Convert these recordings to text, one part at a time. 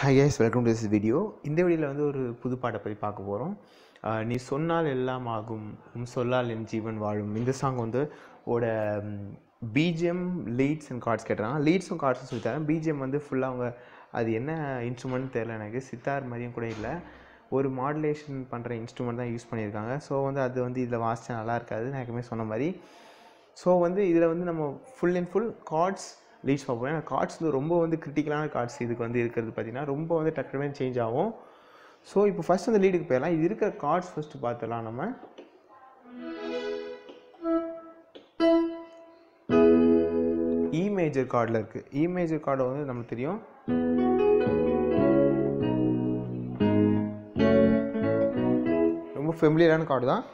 Hi guys welcome to this video இந்த வீடியோவில் வந்து ஒரு புது பாட்டை பற்றி பார்க்க போகிறோம் நீ சொன்னால் எல்லாம் ஆகும் உன் சொல்லால் என் ஜீவன் வாழும். இந்த சாங் வந்து ஓட பிஜிஎம் லீட்ஸ் அண்ட் கார்ட்ஸ் கேட்டுறாங்க லீட்ஸும் கார்ட்ஸும் சொல்லி பிஜிஎம் வந்து ஃபுல்லாக அவங்க அது என்ன இன்ஸ்ட்ருமெண்ட் தெரில எனக்கு. சித்தார் மாதிரியும் கூட இல்லை. ஒரு மாடுலேஷன் பண்ணுற இன்ஸ்ட்ருமெண்ட் தான் யூஸ் பண்ணியிருக்காங்க. ஸோ வந்து அது வந்து இதில் வாசிச்சா நல்லா இருக்காது நான் எப்பவுமே சொன்ன மாதிரி. ஸோ வந்து இதில் வந்து நம்ம full and full chords leads பார்ப்போம். ஏன்னா கார்ட்ஸில் ரொம்ப வந்து கிரிட்டிக்கலான கார்ட்ஸ் இதுக்கு வந்து இருக்கிறது பார்த்தீங்கன்னா ரொம்ப வந்து டக்குனு சேஞ்ச் ஆகும். ஸோ இப்போ ஃபஸ்ட் அந்த லீடுக்கு போயிடலாம். இது இருக்கிற கார்ட்ஸ் ஃபஸ்ட்டு பார்த்துடலாம் நம்ம. இ மேஜர் கார்டில் இருக்குது இ மேஜர் கார்டு வந்து நமக்கு தெரியும். ரொம்ப ஃபெமிலியரான கார்டு தான்.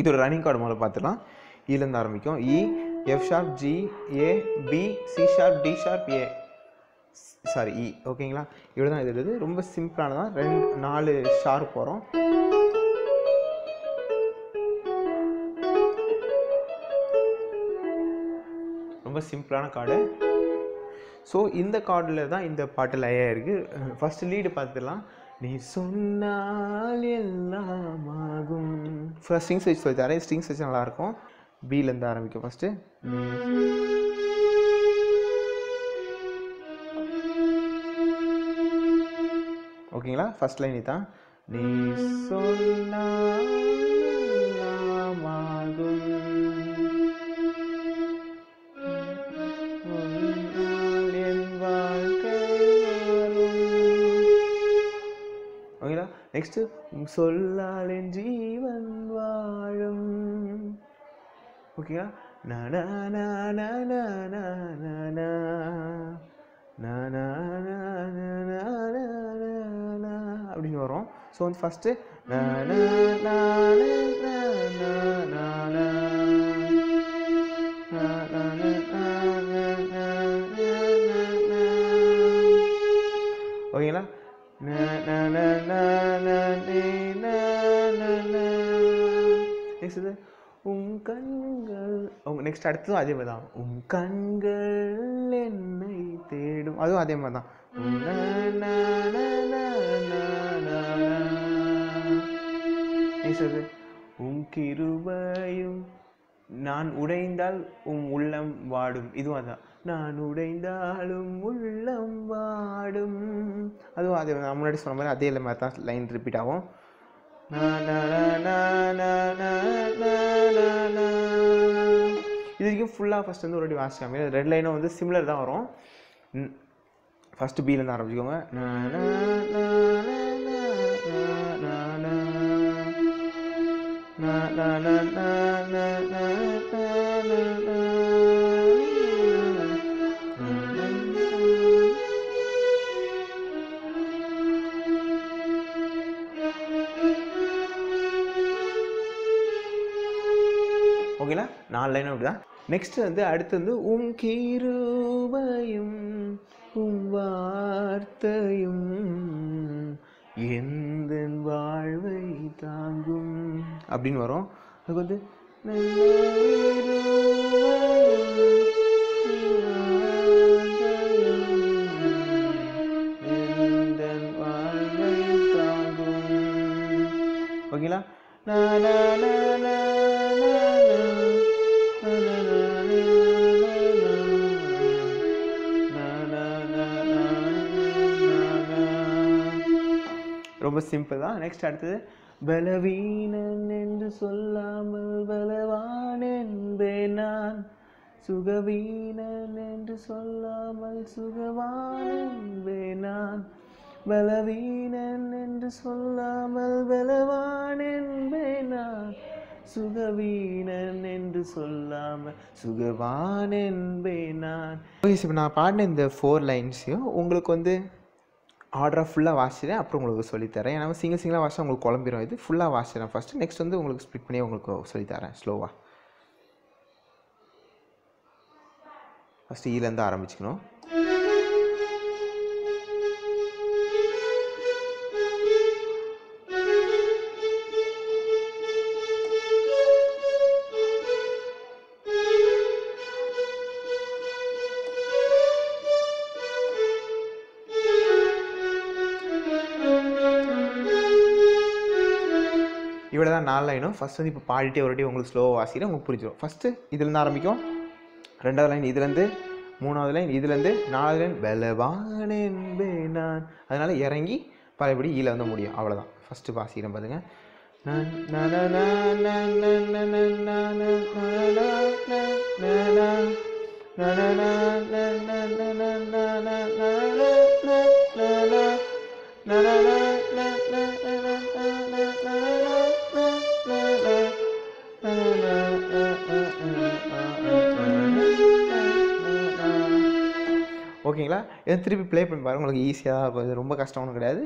இது ஒரு ரன்னிங் கார்டு முதல்ல பார்த்துலாம் e இதுலேருந்து ஆரம்பிக்கும். E F sharp G A B C sharp D sharp A sorry E ஓகேங்களா இவ்வளோ தான் இது இருக்குது ரொம்ப சிம்பிளானதான் ரெண்டு நாலு ஷார்ப் வரும். ரொம்ப சிம்பிளான கார்டு. ஸோ இந்த கார்டில் தான் இந்த பாட்டு லயா இருக்குது ஃபஸ்ட்டு லீடு பார்த்துடலாம் நீ சொன்னால் எல்லாம் ஆகும். ஸ்ட்ரிங்ஸ் வச்சு சொல்லி தரேன். ஸ்ட்ரிங்ஸ் வச்சு நல்லாயிருக்கும் பிலேருந்து ஆரம்பிக்கும். ஃபஸ்ட்டு ஓகேங்களா ஃபஸ்ட் லைன் இதுதான். நீ சொன்னால் என் ஓகேங்களா நெக்ஸ்ட்டு சொல்லால் என் ஜீவன் வாழும். ஓகேயா நானா நானா நானா நானா அப்படின்னு வரும் ஸோ வந்து ஃபஸ்ட்டு ஓகேங்களா நெக்ஸ்ட் இது உம் கண்கள். அவங்க நெக்ஸ்ட் அடுத்ததும் அதே மாதிரி தான் உம் கண்கள் என்னை தேடும். அதுவும் அதே மாதிரி தான் உம் உம் கிருபையும் நான் உடைந்தால் உம் உள்ளம் வாடும். இதுவும் அதான். நான் உடைந்தாலும் உள்ளம் வாடும். அதுவும் அதே முன்னாடி சொன்ன மாதிரி அதே மாதிரி தான் லைன் ரிப்பீட் ஆகும். இது வரைக்கும் ஃபுல்லாக ஃபஸ்ட் வந்து ஒரு வாட்டி வாசிக்காம ரெட் லைனும் வந்து சிமிலர் தான் வரும் ஃபஸ்ட்டு பீலேருந்து ஆரம்பிச்சுக்கோங்க நா, நா, Na na na na na na na na நாலு லைன் அப்படிதான். நெக்ஸ்ட் வந்து அடுத்து வந்து உம் கீருபையும் உம் வார்த்தையும் எந்த வாழ்வை தாங்கும் அப்படின்னு வரும். அதுக்கு வந்து எந்தன் வாழ்வை தாங்கும். ஓகேங்களா? ரொம்ப சிம்பிள் தான். நெக்ஸ்ட் அடுத்தது பலவீனன் என்று சொல்லாமல் பலவான் என்பேன் நான். சுகவீனன் என்று சொல்லாமல் சுகவான் என்பேன் நான். பலவீனன் என்று சொல்லாமல் பலவான் நான். சுகவீனன் என்று சொல்லாமல் சுகவான் நான். இப்போ நான் பாடின இந்த ஃபோர் லைன்ஸையும் உங்களுக்கு வந்து ஆர்டராக ஃபுல்லாக வாசிடுறேன் அப்புறம் உங்களுக்கு சொல்லித்தரேன். ஏன்னா சிங்கிள் சிங்கிளாக வாசிச்சா உங்களுக்கு குழம்பிடும் இது ஃபுல்லாக வாசிடுறேன் ஃபஸ்ட்டு நெக்ஸ்ட் வந்து உங்களுக்கு ஸ்ப்ளிட் பண்ணி உங்களுக்கு சொல்லித்தரேன் ஸ்லோவாக ஃபஸ்ட்டு ஈலேருந்து ஆரம்பிச்சுக்கணும். தான் நாலு லைனும் ஃபஸ்ட் வந்து இப்போ பாடிட்டே ஒரு வாட்டி உங்களுக்கு ஸ்லோவாக வாசிக்கிறேன் உங்களுக்கு புரிஞ்சிடும் ஃபஸ்ட்டு இதுலேருந்து ஆரம்பிக்கும் ரெண்டாவது லைன் இதுலேருந்து மூணாவது லைன் இதுலேருந்து நாலாவது லைன் பலவானென்பே நான் அதனால் இறங்கி பழையபடி ஈழ வந்து முடியும் அவ்வளோதான் ஃபஸ்ட்டு வாசிக்கிறேன் பாருங்க நான் நன நன இதை திருப்பி ப்ளே பண்ணி பாருங்கள் உங்களுக்கு ஈஸியாக தான் இருக்கும். இது ரொம்ப கஷ்டம் ஒன்றும் கிடையாது.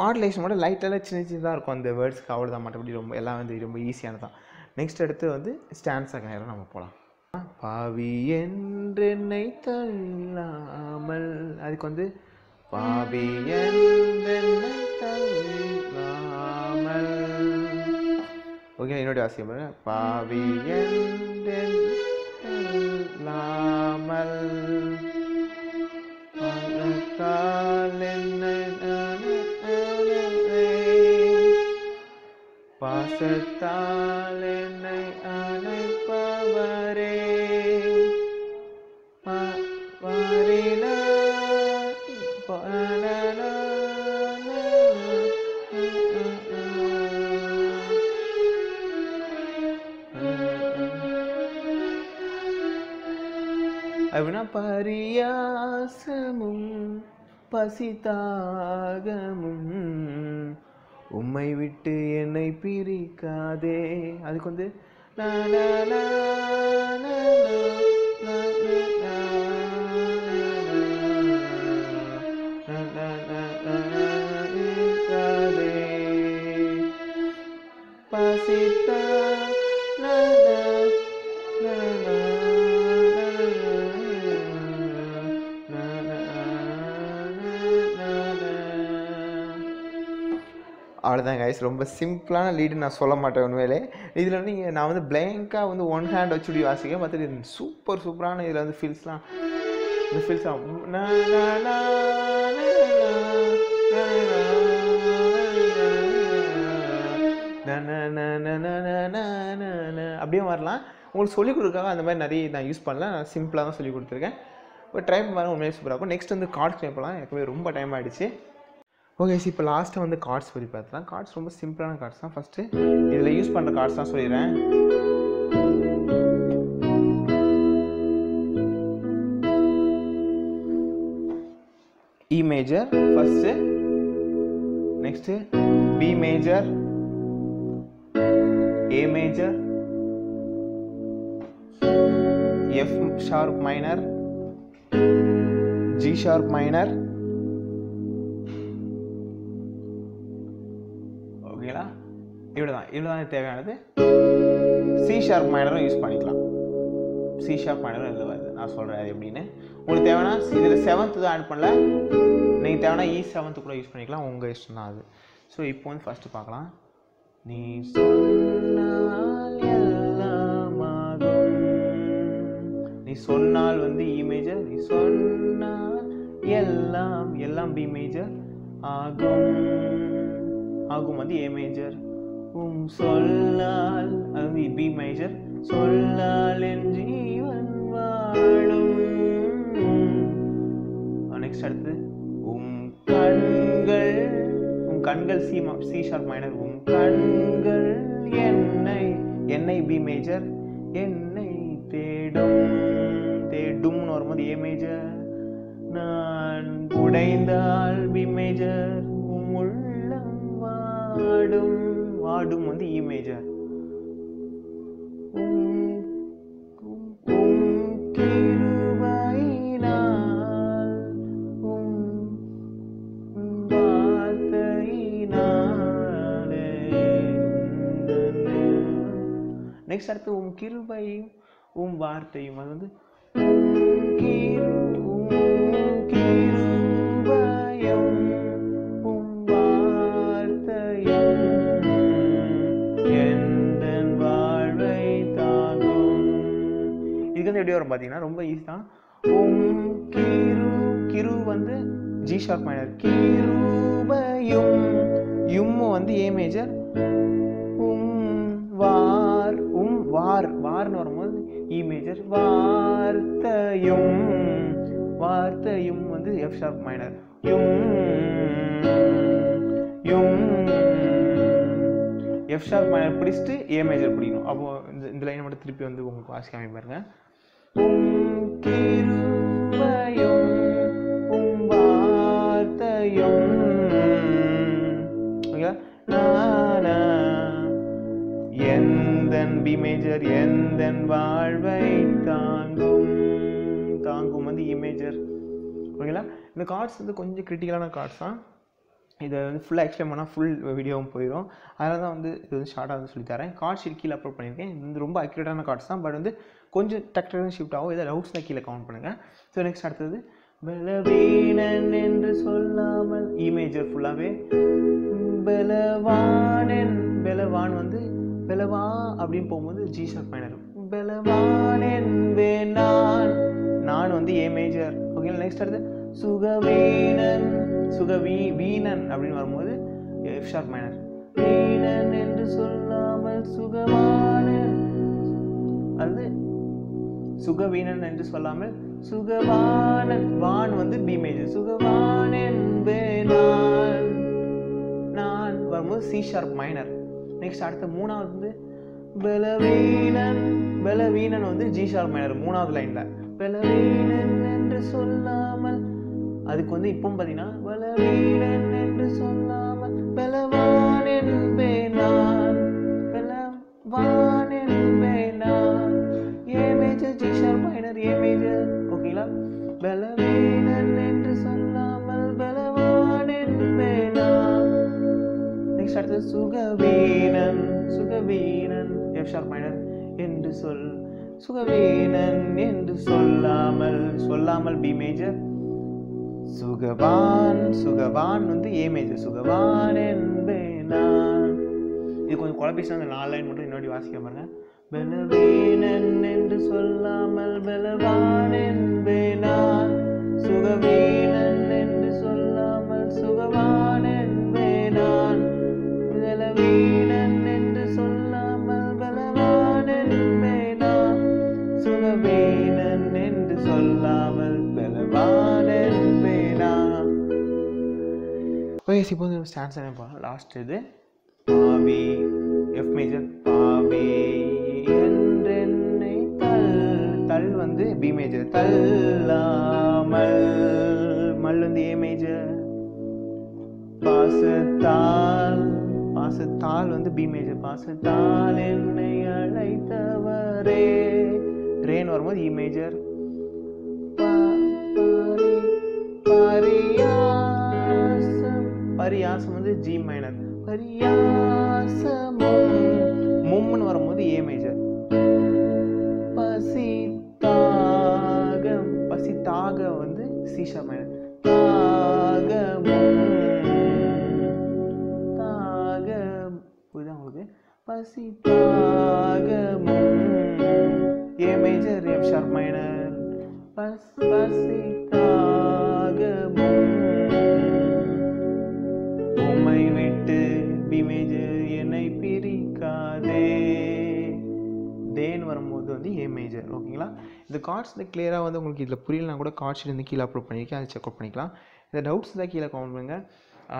மாடுலேஷன் மட்டும் லைட்டெல்லாம் சின்ன சின்னதாக இருக்கும். அந்த வேர்ட்ஸ்க்கு அவ்வளோ தான் மற்றபடி ரொம்ப எல்லாம் வந்து ரொம்ப ஈஸியானது தான் நெக்ஸ்ட் அடுத்து வந்து ஸ்டான்ஸாக நேரம் நம்ம போகலாம் பாவி என்றென்னை தள்ளாமல். அதுக்கு வந்து பாவி என்றென்னை தள்ளாமல். ஓகே என்னுடைய வாசியம் பாருங்க. பாவி என்றென்னை தள்ளாமல். பாசத்தால் என்னை அணைப்பவரே பரியாசமும் பசிதாகமும் உம்மை விட்டு என்னை பிரிக்காதே அதுக்கு வந்து அவ்வளோதான் கைஸ் ரொம்ப சிம்பிளான லீடு நான் சொல்ல மாட்டேன் உண்மையிலே இதில் வந்து நீங்கள் நான் வந்து பிளாங்காக வந்து ஒன் ஹேண்ட் வச்சுடி வாசிக்க மற்றது சூப்பர் சூப்பரான இதில் வந்து ஃபீல்ஸ்லாம் இந்த ஃபீல்ஸ்லாம் அப்படியே வரலாம் உங்களுக்கு சொல்லிக் கொடுக்காக அந்த மாதிரி நிறைய நான் யூஸ் பண்ணல நான் சிம்பிளாக தான் சொல்லி கொடுத்துருக்கேன் இப்போ ட்ரை பண்ணுவாங்க உண்மையாக சூப்பராக இருக்கும் நெக்ஸ்ட் வந்து கார்ட்ஸ் ட்ரை பண்ணலாம் எனக்கு ரொம்ப டைம் ஆகிடுச்சு ஓகே இப்போ லாஸ்ட்டு வந்து கார்ட்ஸ் பற்றி பார்த்துலாம். கார்ட்ஸ் ரொம்ப சிம்பிளான கார்ட்ஸ் தான். ஃபஸ்ட்டு இதில் யூஸ் பண்ணுற கார்ட்ஸ் தான் சொல்லிடுறேன். E major first next B major A major F sharp minor G sharp minor இவ்வளோ தான் இவ்வளோ தான் தேவையானது சி ஷார்ப் மைனரும் யூஸ் பண்ணிக்கலாம் சி ஷார்ப் மைனரும் இதில் வருது. நான் சொல்கிறேன் அது எப்படின்னு. உங்களுக்கு தேவைன்னா இதில் செவன்த்து தான் ஆட் பண்ணல. நீங்கள் தேவைன்னா e இ செவன்த்து கூட யூஸ் பண்ணிக்கலாம். உங்கள் இஷ்டம் தான் அது. ஸோ இப்போ வந்து ஃபஸ்ட்டு பார்க்கலாம். நீ சொன்னால் நீ சொன்னால் வந்து e இ மேஜர் நீ சொன்னால் எல்லாம் எல்லாம் பி மேஜர் ஆகும். ஆகும் வந்து ஏ மேஜர் உம் சொல்லால் அது வந்து பி மேஜர் சொல்லால் என் ஜீவன் வாழும். நெக்ஸ்ட் அடுத்து உம் கண்கள் உம் கண்கள் சி சி ஷார்ப் மைனர் உம் கண்கள் என்னை என்னை பி மேஜர் என்னை தேடும். தேடும்னு வரும்போது ஏ மேஜர் நான் உடைந்தால் பி மேஜர் உம் உள்ளம் வாடும். பாடும் வந்து இ மேஜர் நெக்ஸ்ட் அடுத்து உன் கிருபையும் உம் வார்த்தையும். அது வந்து கிரு வரும் பார்த்தீங்கன்னா ரொம்ப ஈஸி தான். உம் கிரு கிரு வந்து ஜி ஷார்ப் மைனர் கிருபயும் யும் வந்து ஏ மேஜர் வார் உம் வார் வார்னு வரும்போது e இ மேஜர் வார்த்தையும் வார்த்தையும் வந்து எஃப் ஷார்ப் மைனர் யும் யும் எஃப் ஷார்ப் மைனர் பிடிச்சிட்டு ஏ மேஜர் பிடிக்கணும். அப்போ இந்த இந்த லைனை மட்டும் திருப்பி வந்து உங்களுக்கு வாசிக்காம பாருங்கள் எந்தன் பிமேஜர் எந்தன் வாழ்வை தாங்கும் தாங்கும் வந்து இமேஜர் ஓகேங்களா இந்த கார்ட்ஸ் வந்து கொஞ்சம் கிரிட்டிக்கலான கார்ட்ஸ் தான் இதை வந்து ஃபுல்லாக எக்ஸ்பிளைன் பண்ணால் ஃபுல் வீடியோவும் போயிடும் அதனால தான் வந்து இது வந்து ஷார்ட்டாக வந்து சொல்லித்தரேன் கார்ட்ஸ் கீழே அப்லோட் பண்ணியிருக்கேன். இது வந்து ரொம்ப அக்யூரேட்டான கார்ட்ஸ் தான். பட் வந்து கொஞ்சம் டக் ஷிஃப்ட் ஆகும். இதை டவுட்ஸ் கீழே கவுண்ட் பண்ணுங்கள் ஸோ நெக்ஸ்ட் அடுத்தது பலவீனன் என்று சொல்லாமல் இமேஜர் ஃபுல்லாகவே பலவானன் பலவான் வந்து பலவா அப்படின்னு போகும்போது ஜி ஷார்ப் மைனர் பலவான் நான் நான் வந்து ஏ மேஜர் ஓகேங்களா நெக்ஸ்ட் அடுத்து சுகவீனன் சுகவீ வீணன் அப்படின்னு வரும்போது எஃப் ஷார்ப் மைனர் வீணன் என்று சொல்லாமல் சுகவானன். அது சுகவீனன் என்று சொல்லாமல் சுகவானன் வான் வந்து பி மேஜர் சுகவான் என்பேன் நான் நான் வரும்போது சி ஷார்ப் மைனர் நெக்ஸ்ட் அடுத்த மூணாவது வந்து பலவீனன் பலவீனன் வந்து ஜி ஷார்ப் மைனர் மூணாவது லைனில் பலவீனன் என்று சொல்லாமல் அதுக்கு வந்து இப்போ பார்த்தீங்கன்னா பலவீனன் என்று சொல்லாமல் பலவான் என்பே பலவீனன் என்று சொல்லாமல் பலவான் என்பேன் நெக்ஸ்ட் அடுத்து சுகவீனன் சுகவீனன் எஃப் ஷார்ப் மைனர் என்று சொல். சுகவீனன் என்று சொல்லாமல் சொல்லாமல் பி மேஜர் சுகவான் சுகவான் வந்து ஏ மேஜர் சுகவான் என்பேன்? நான் இது கொஞ்சம் குழப்பிச்சு அந்த நாலு லைன் மட்டும் இன்னொரு வாசிக்க பாருங்க. பலவீனன் என்று சொல்லாமல் பலவான் என்பேன் நான் சுகவீனன் என்று சொல்லாமல் சுகவான் என்பேன் நான் பலவீனன் என்று சொல்லாமல் பலவான் என்பேன் நான் சுகவீனன் என்று சொல்லாமல் பலவான் என்பேன் நான் ஓகே இப்போ ஸ்டான்ஸ் என்ன லாஸ்ட் இது. பாவி எஃப் மேஜர் தள்ளாமல் மேஜர் ஏ மேஜர் பாசத்தால் பாசத்தால் வந்து பி மேஜர் பாசத்தால் என்னை அழைத்தவரே. ரேன் வரும்போது e இ மேஜர் பரியாசம். பரியாசம் வந்து ஜி மைனர் பரியாசமும் மும்னு வரும்போது e ஏ மேஜர் வந்து வந்து ஏ மேஜர் ஓகேங்களா இந்த கார்ட்ஸ் வந்து கிளியராக வந்து உங்களுக்கு இதில் புரியலனா கூட கார்ட்ஸ் வந்து கீழே அப்லோட் பண்ணியிருக்கேன் அதை செக்அப் பண்ணிக்கலாம். இந்த டவுட்ஸ் தான் கீழே கமெண்ட் பண்ணுங்கள்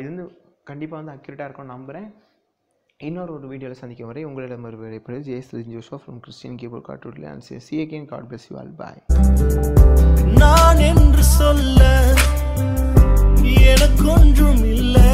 இது வந்து கண்டிப்பாக வந்து அக்யூரேட்டாக இருக்கும்னு நம்புகிறேன் இன்னொரு ஒரு வீடியோவில் சந்திக்க வரை உங்களிடம் ஒரு வேலைப்படுது ஜெயஸ் ஜோஷா ஃப்ரம் கிறிஸ்டின் கீபோர்ட் கார்டுல and C again chord bless you all bye நான் என்று சொல்ல எனக்கு ஒன்றும் இல்லை.